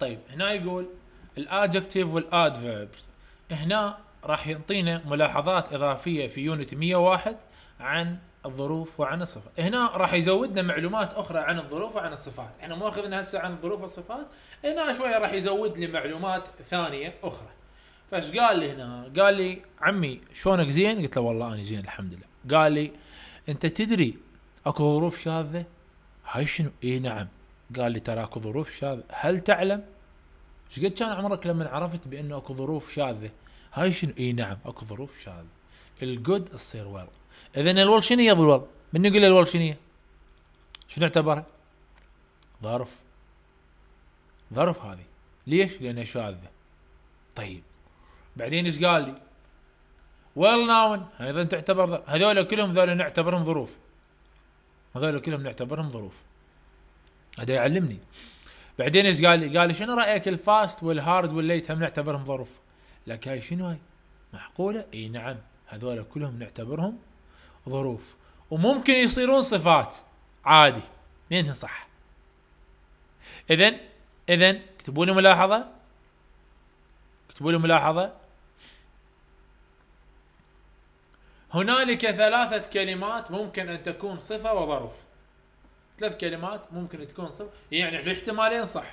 طيب هنا يقول ال adjective وال adverbs هنا راح يعطينا ملاحظات إضافية في unit 101 عن الظروف وعن الصفات. هنا راح يزودنا معلومات أخرى عن الظروف وعن الصفات. إحنا مو أخذنا هسه عن الظروف والصفات هنا شوية راح يزود لي معلومات ثانية أخرى. فايش قال لي هنا؟ قال لي عمي شلونك زين؟ قلت له والله أنا زين الحمد لله. قال لي أنت تدري أكو ظروف شاذة؟ هاي شنو؟ إي نعم. قال لي ترى اكو ظروف شاذة. هل تعلم؟ إيش قد كان عمرك لما عرفت بأنه اكو ظروف شاذة؟ هاي شنو؟ إي نعم اكو ظروف شاذة. ال good تصير well اذا ال well شنو هي ال well من يقول ال well شنو هي؟ شنو نعتبرها ظرف. ظرف هذه. ليش؟ لأنها شاذة. طيب. بعدين إيش قال لي؟ well known أيضا تعتبر. هذول كلهم ذول نعتبرهم ظروف. هذول كلهم نعتبرهم ظروف. هذا يعلمني بعدين إيش قال لي؟ قال لي شنو رأيك ال fast وال hard وال late هم نعتبرهم ظروف؟ لك هاي شنو هاي؟ معقولة؟ إي نعم هذول كلهم نعتبرهم ظروف وممكن يصيرون صفات عادي اثنينهم صح اذا اذا اكتبوا لي ملاحظة اكتبوا لي ملاحظة هنالك ثلاثة كلمات ممكن أن تكون صفة وظرف ثلاث كلمات ممكن تكون صفة يعني باحتمالين صح.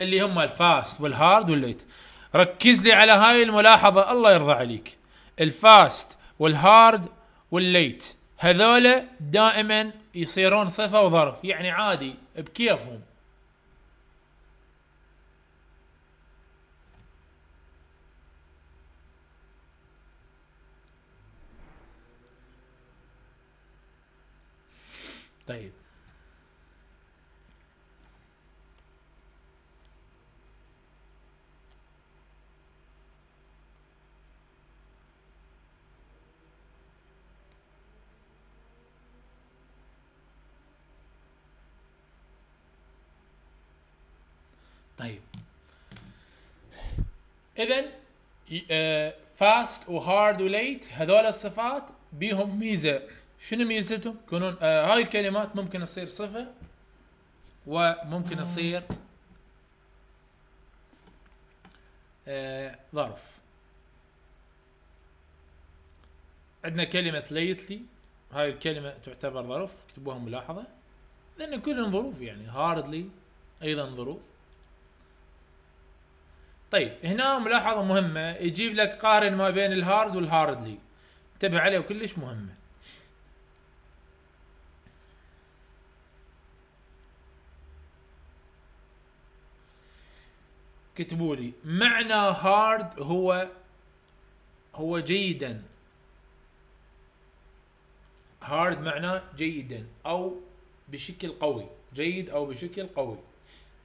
اللي هم ال fast وال hard وال late. ركز لي على هاي الملاحظة الله يرضى عليك. ال fast وال hard وال late. هذولا دائما يصيرون صفة وظرف يعني عادي بكيفهم. طيب. طيب. اذا fast و hard و late هذول الصفات بيهم ميزة. شنو ميزتهم؟ يكونون آه هاي الكلمات ممكن تصير صفة وممكن تصير آه ظرف. عندنا كلمة lately هاي الكلمة تعتبر ظرف اكتبوها ملاحظة. لأن كلهم ظروف يعني hardly أيضا ظروف. طيب هنا ملاحظة مهمة. يجيب لك قارن ما بين ال hard وال hardly انتبه عليه وكلش مهمة. كتبوا لي معنى hard هو هو جيدا. hard معناه جيدا أو بشكل قوي. جيد أو بشكل قوي.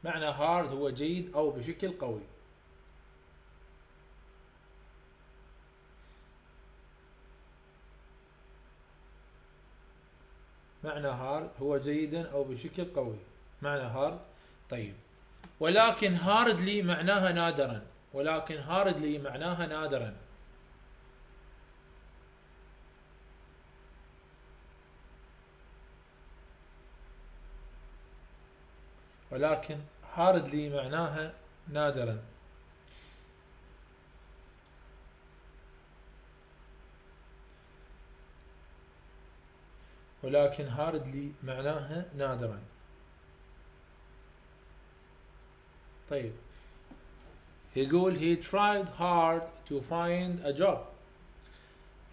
معنى hard هو جيد أو بشكل قوي. معنى hard هو جيدا أو بشكل قوي. معنى hard طيب. ولكن hardly معناها نادرا. ولكن hardly معناها نادرا. ولكن هاردلي معناها نادرا. ولكن هاردلي معناها نادرا. طيب. يقول he tried hard to find a job.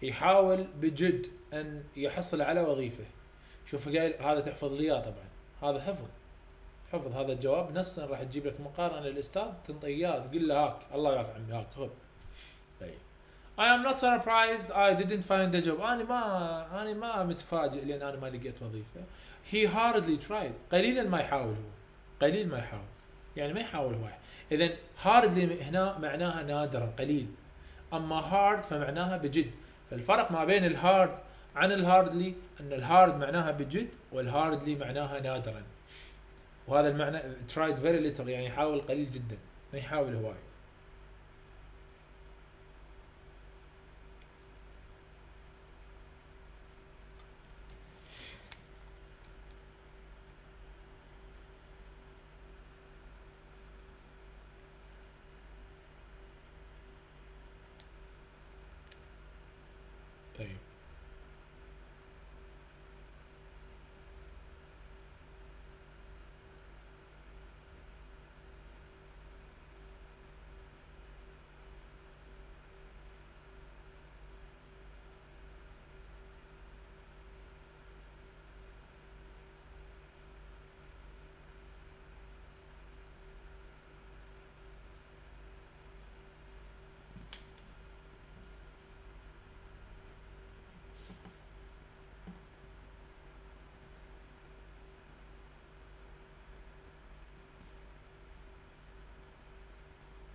يحاول بجد أن يحصل على وظيفة. شوف قايل هذا تحفظ لي طبعا. هذا حفظ. حفظ هذا الجواب. نصا راح تجيب لك مقارنة للأستاذ. تنطي إياه. تقول له هاك. الله ياك عمي. هاك. خذ طيب. I am not surprised I didn't find a job. أنا ما أنا ما متفاجئ لأن أنا ما لقيت وظيفة. He hardly tried. قليلا ما يحاول هو. قليل ما يحاول. يعني ما يحاول هو إذا hardly هنا معناها نادرا قليل. أما hard فمعناها بجد. فالفرق ما بين ال hard عن ال hardly أن ال hard معناها بجد وال hardly معناها نادرا. وهذا المعنى tried very little يعني يحاول قليل جدا. ما يحاول هواي. طيب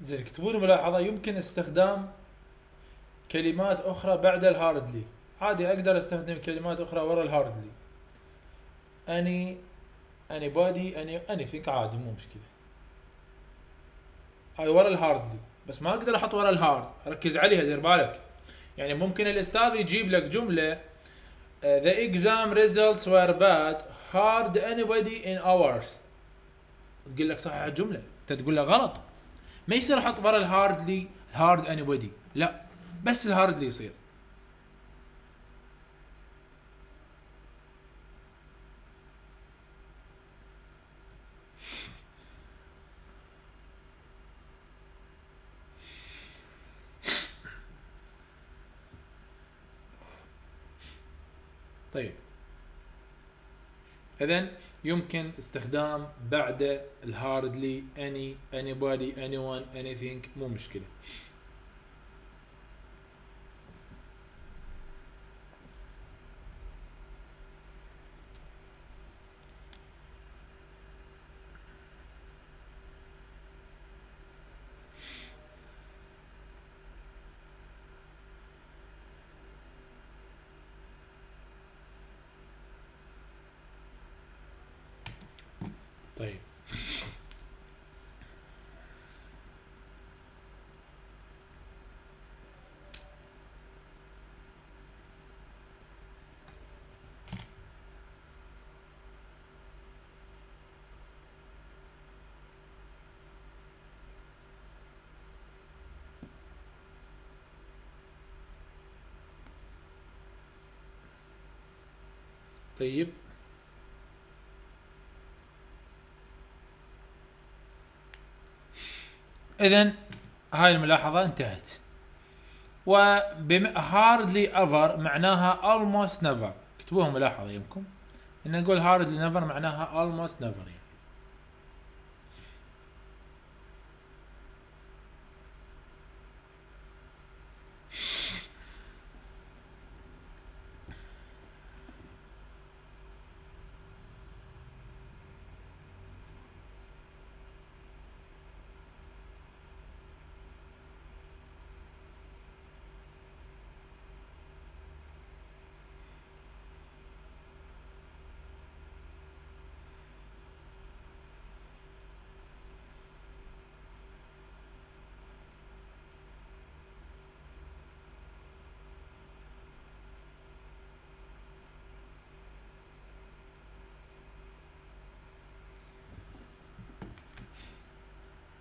زين اكتبوا لي ملاحظة. يمكن استخدام كلمات أخرى بعد ال hardly. عادي أقدر أستخدم كلمات أخرى ورا ال hardly. any anybody any anything عادي مو مشكلة. هاي ورا ال hardly. بس ما أقدر أحط ورا ال hard. ركز عليها دير بالك. يعني ممكن الأستاذ يجيب لك جملة uh, the exam results were bad. Hard anybody in hours تقول لك صحيح الجملة. أنت تقول له غلط. ما يصير أحط ورا ال hardly hard anybody لا. بس ال hardly يصير. طيب. اذا يمكن استخدام بعد الهاردلي اني anybody anyone anything مو مشكلة. طيب. طيب. اذا هاي الملاحظة انتهت. وبم hardly ever معناها almost never. اكتبوها ملاحظة يمكم إن نقول hardly never معناها almost never يعني.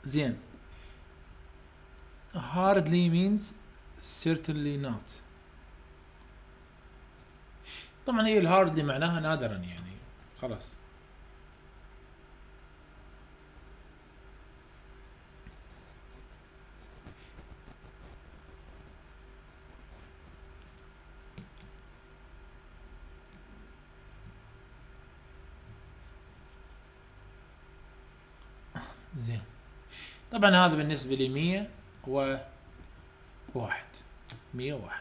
زين. Hardly means certainly not. طبعا هي الهاردلي معناها نادرا يعني خلاص. زين. طبعا هذا بالنسبة لي مية وواحد مية وواحد